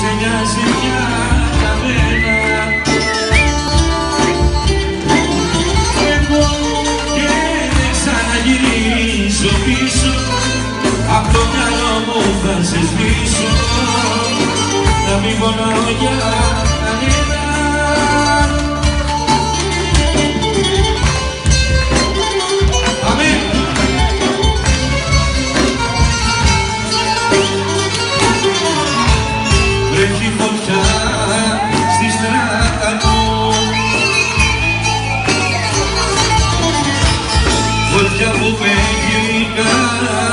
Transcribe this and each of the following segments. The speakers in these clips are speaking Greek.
σε νοιάζει πια κανένα Εγώ και δεν ξαναγυρίζω πίσω. Απ' το μυαλό μου θα σε σβήσω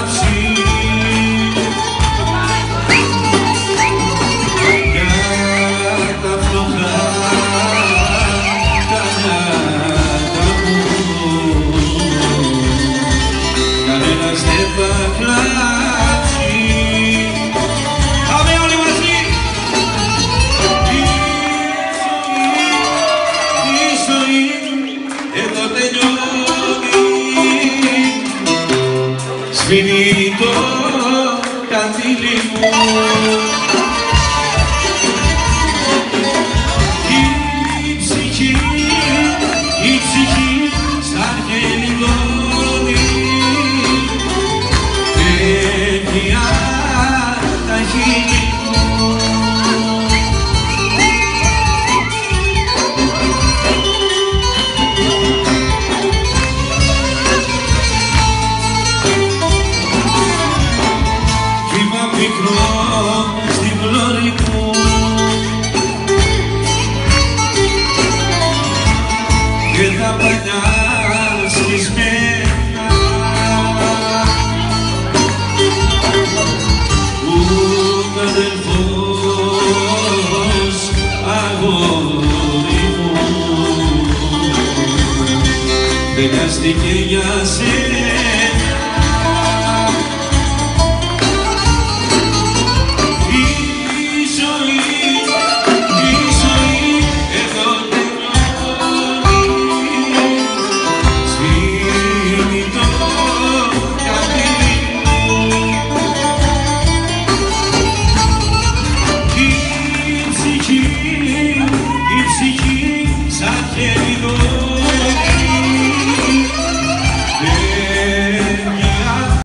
She Σβήνει το κατήλι μου και τα παλιά σκισμένα. Που αδελφός αγόρι μου δεν νοιάστηκε για σένα